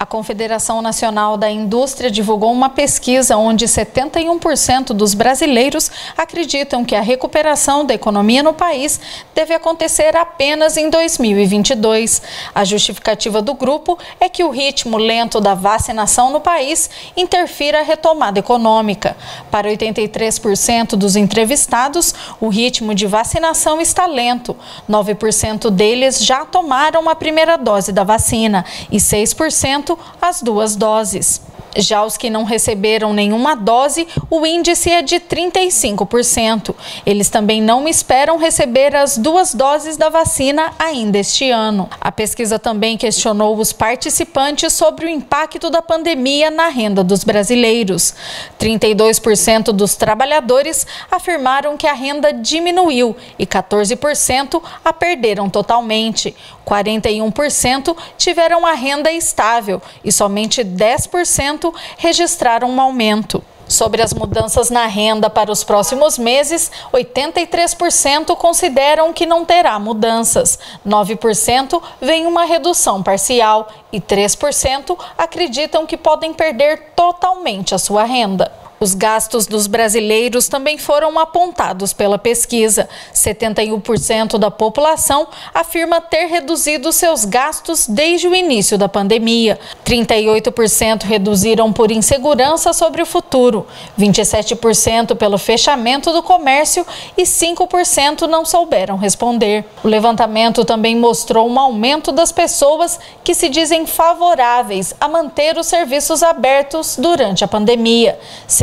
A Confederação Nacional da Indústria divulgou uma pesquisa onde 71% dos brasileiros acreditam que a recuperação da economia no país deve acontecer apenas em 2022. A justificativa do grupo é que o ritmo lento da vacinação no país interfira a retomada econômica. Para 83% dos entrevistados, o ritmo de vacinação está lento. 9% deles já tomaram a primeira dose da vacina e 6% as duas doses. Já os que não receberam nenhuma dose, o índice é de 35%. Eles também não esperam receber as duas doses da vacina ainda este ano. A pesquisa também questionou os participantes sobre o impacto da pandemia na renda dos brasileiros. 32% dos trabalhadores afirmaram que a renda diminuiu e 14% a perderam totalmente. 41% tiveram a renda estável e somente 10% registraram um aumento. Sobre as mudanças na renda para os próximos meses, 83% consideram que não terá mudanças, 9% veem uma redução parcial e 3% acreditam que podem perder totalmente a sua renda. Os gastos dos brasileiros também foram apontados pela pesquisa. 71% da população afirma ter reduzido seus gastos desde o início da pandemia. 38% reduziram por insegurança sobre o futuro, 27% pelo fechamento do comércio e 5% não souberam responder. O levantamento também mostrou um aumento das pessoas que se dizem favoráveis a manter os serviços abertos durante a pandemia.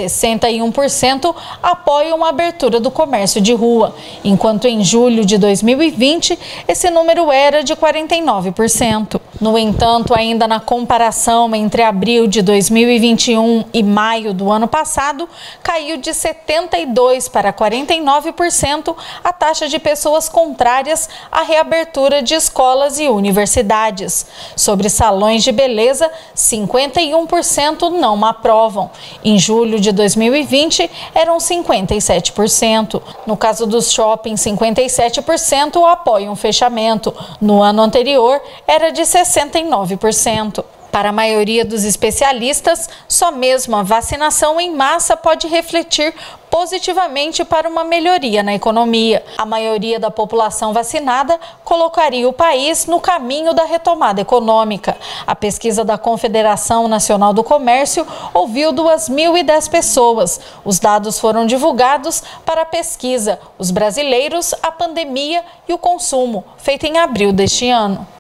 61% apoiam a abertura do comércio de rua, enquanto em julho de 2020 esse número era de 49%. No entanto, ainda na comparação entre abril de 2021 e maio do ano passado, caiu de 72% para 49% a taxa de pessoas contrárias à reabertura de escolas e universidades. Sobre salões de beleza, 51% não aprovam. Em julho de 2020 eram 57%. No caso dos shoppings, 57% apoiam o fechamento. No ano anterior, era de 69%. Para a maioria dos especialistas, só mesmo a vacinação em massa pode refletir positivamente para uma melhoria na economia. A maioria da população vacinada colocaria o país no caminho da retomada econômica. A pesquisa da Confederação Nacional do Comércio ouviu 2.010 pessoas. Os dados foram divulgados para a pesquisa Os Brasileiros, a Pandemia e o Consumo, feita em abril deste ano.